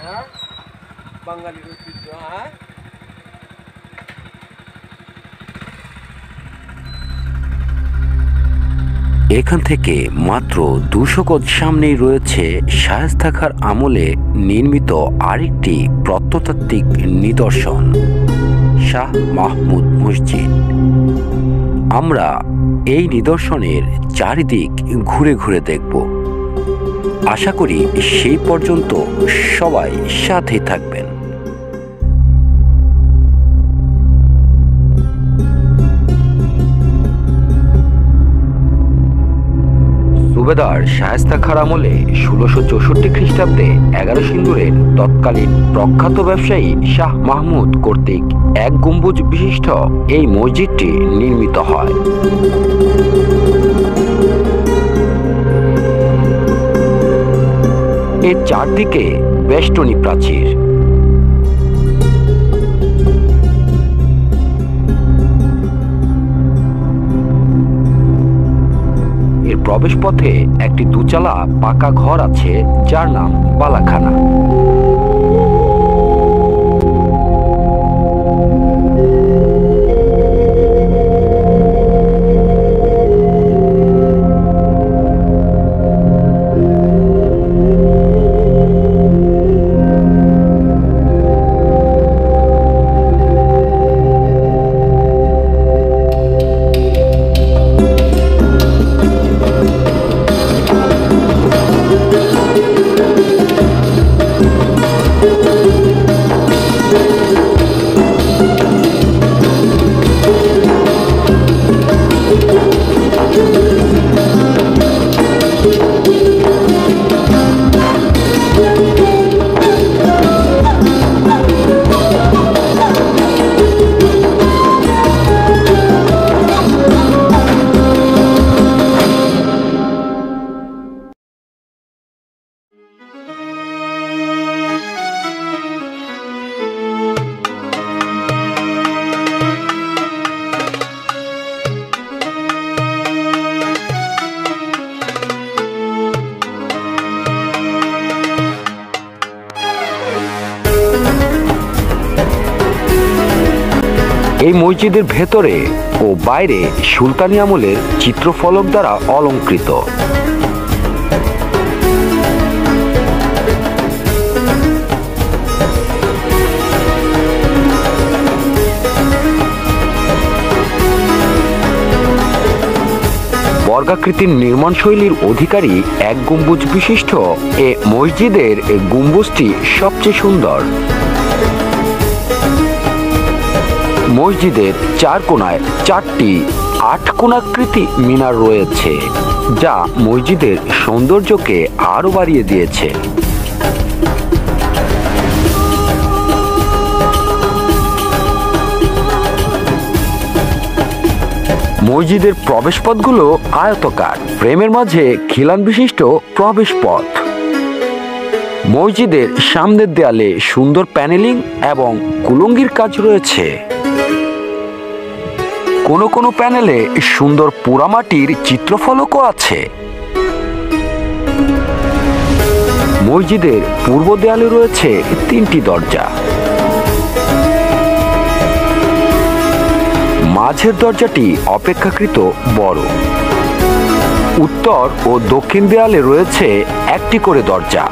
হ্যাঁ? হ্যাঁ? এখান থেকে মাত্র দুশো গজ সামনেই রয়েছে শায়েস্তা খাঁর আমলে নির্মিত আরেকটি প্রত্নতাত্ত্বিক নিদর্শন, শাহ মাহমুদ মসজিদ। আমরা এই নিদর্শনের চারিদিক ঘুরে ঘুরে দেখব। আশা করি সেই পর্যন্ত সবাই সাথে থাকবেন। সুবেদার শায়েস্তা খার আমলে ষোলোশো চৌষট্টি খ্রিস্টাব্দে এগারো সিন্দুরের তৎকালীন প্রখ্যাত ব্যবসায়ী শাহ মাহমুদ কর্তৃক এক গম্বুজ বিশিষ্ট এই মসজিদটি নির্মিত হয়। চারদিকে বেষ্টনী প্রাচীর। এর প্রবেশপথে একটি দুচালা পাকা ঘর আছে যার নাম বালাখানা। এই মসজিদের ভেতরে ও বাইরে সুলতানি আমলের চিত্রফলক দ্বারা অলঙ্কৃত। বর্গাকৃতির নির্মাণ শৈলীর অধিকারী এক গম্বুজ বিশিষ্ট এ মসজিদের গম্বুজটি সবচেয়ে সুন্দর। মসজিদের চার কোনায় চারটি আট কোণাকৃতি মিনার রয়েছে, যা মসজিদের সৌন্দর্যকে আরও বাড়িয়ে দিয়েছে। মসজিদের প্রবেশপথগুলো আয়তকার। প্রেমের মাঝে খিলান বিশিষ্ট প্রবেশপথ। মসজিদের সামনের দেয়ালে সুন্দর প্যানেলিং এবং কুলঙ্গির কাজ রয়েছে। কোনো কোনো প্যানেলে সুন্দর পোড়ামাটির চিত্রফলকও আছে। মসজিদের পূর্ব দেয়ালে রয়েছে তিনটি দরজা। মাঝের দরজাটি অপেক্ষাকৃত বড়। উত্তর ও দক্ষিণ দেয়ালে রয়েছে একটি করে দরজা।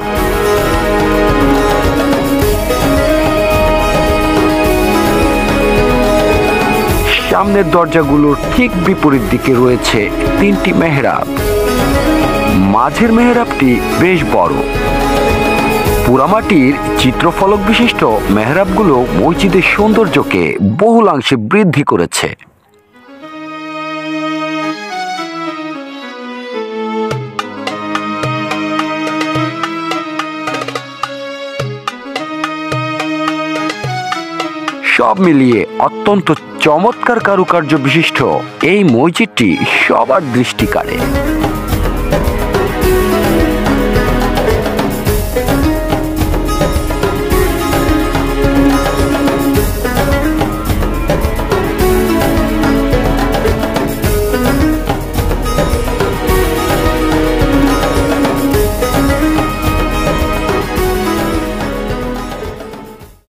সামনের দরজাগুলোর ঠিক বিপরীত দিকে রয়েছে তিনটি মেহরাব। মাঝের মেহরাবটি বেশ বড়। পোড়ামাটির চিত্রফলক বিশিষ্ট মেহরাবগুলো মসজিদের সৌন্দর্যকে বহুলাংশে বৃদ্ধি করেছে। সব মিলিয়ে অত্যন্ত চমৎকার কারুকার্য বিশিষ্ট এই মসজিদটি সবার দৃষ্টি কাড়ে।